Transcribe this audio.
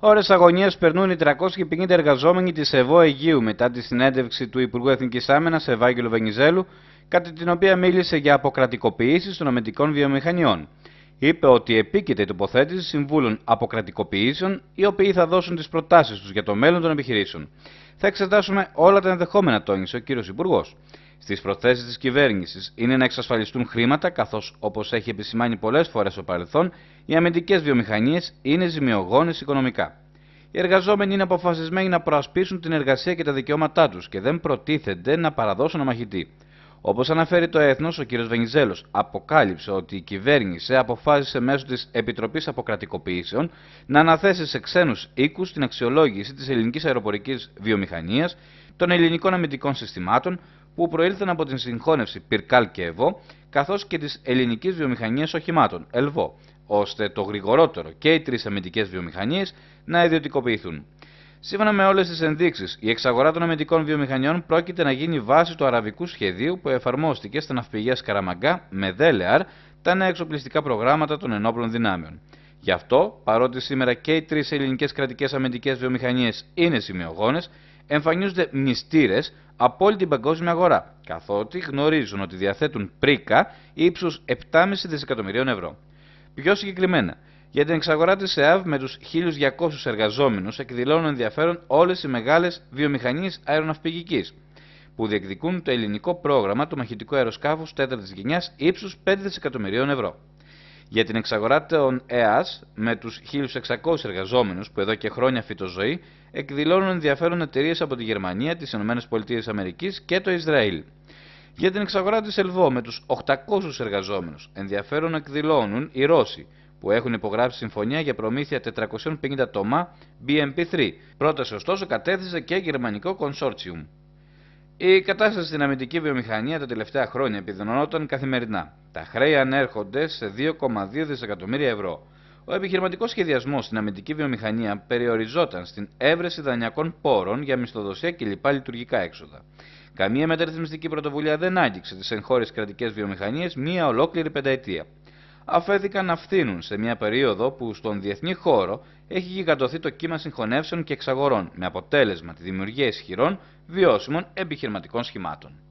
Ώρες αγωνία περνούν οι 350 εργαζόμενοι της ΕΒΟ Αιγείου μετά τη συνέντευξη του Υπουργού Εθνικής Άμυνας Ευάγγελου Βενιζέλου, κατά την οποία μίλησε για αποκρατικοποιήσεις των αμυντικών βιομηχανιών. Είπε ότι επίκειται η τοποθέτηση συμβούλων αποκρατικοποιήσεων, οι οποίοι θα δώσουν τις προτάσεις τους για το μέλλον των επιχειρήσεων. Θα εξετάσουμε όλα τα ενδεχόμενα, τόνισε ο κ. Υπουργός. Στις προθέσεις της κυβέρνησης είναι να εξασφαλιστούν χρήματα, καθώς όπως έχει επισημάνει πολλές φορές στο παρελθόν, οι αμυντικές βιομηχανίες είναι ζημιογόνες οικονομικά. Οι εργαζόμενοι είναι αποφασισμένοι να προασπίσουν την εργασία και τα δικαιώματά τους και δεν προτίθενται να παραδώσουν αμαχητή. Όπως αναφέρει το έθνος, ο κ. Βενιζέλος αποκάλυψε ότι η κυβέρνηση αποφάσισε μέσω της Επιτροπής Αποκρατικοποιήσεων να αναθέσει σε ξένους οίκους την αξιολόγηση της ελληνικής αεροπορικής βιομηχανίας, των ελληνικών αμυντικών συστημάτων που προήλθαν από την συγχώνευση Πυρκάλ και ΕΒΟ, καθώς και της ελληνικής βιομηχανίας οχημάτων, ΕΛΒΟ, ώστε το γρηγορότερο και οι τρεις αμυντικές βιομηχανίες να ιδιωτικοποιηθούν. Σύμφωνα με όλες τις ενδείξεις, η εξαγορά των αμυντικών βιομηχανιών πρόκειται να γίνει βάση του αραβικού σχεδίου που εφαρμόστηκε στα ναυπηγεία Σκαραμαγκά με δέλεαρ τα νέα εξοπλιστικά προγράμματα των ενόπλων δυνάμεων. Γι' αυτό, παρότι σήμερα και οι τρεις ελληνικές κρατικές αμυντικές βιομηχανίες είναι σημειογόνες, εμφανίζονται μνηστήρε από όλη την παγκόσμια αγορά, καθότι γνωρίζουν ότι διαθέτουν πρίκα ύψους 7,5 δισεκατομμυρίων ευρώ. Πιο συγκεκριμένα, για την εξαγορά της ΕΑΒ με τους 1.200 εργαζόμενους εκδηλώνουν ενδιαφέρον όλες οι μεγάλες βιομηχανίες αεροναυπηγικής, που διεκδικούν το ελληνικό πρόγραμμα του μαχητικού αεροσκάφου 4η γενιάς ύψους 5 δισεκατομμυρίων ευρώ. Για την εξαγορά των ΕΑΣ με τους 1.600 εργαζόμενους που εδώ και χρόνια φυτοζωή εκδηλώνουν ενδιαφέρον εταιρείες από τη Γερμανία, τις ΗΠΑ και το Ισραήλ. Για την εξαγορά της ΕΛΒΟ με τους 800 εργαζόμενους ενδιαφέρον εκδηλώνουν οι Ρώσοι που έχουν υπογράψει συμφωνία για προμήθεια 450 τομά BMP3. Πρόταση ωστόσο κατέθεσε και γερμανικό consortium. Η κατάσταση στην αμυντική βιομηχανία τα τελευταία χρόνια επιδεινωνόταν καθημερινά. Τα χρέη ανέρχονται σε 2,2 δισεκατομμύρια ευρώ. Ο επιχειρηματικός σχεδιασμός στην αμυντική βιομηχανία περιοριζόταν στην έβρεση δανειακών πόρων για μισθοδοσία και λοιπά λειτουργικά έξοδα. Καμία μεταρρυθμιστική πρωτοβουλία δεν άγγιξε τις εγχώριες κρατικές βιομηχανίες μία ολόκληρη πενταετία αφέθηκαν να φθήνουν σε μια περίοδο που στον διεθνή χώρο έχει γιγαντωθεί το κύμα συγχωνεύσεων και εξαγορών, με αποτέλεσμα τη δημιουργία ισχυρών, βιώσιμων επιχειρηματικών σχημάτων.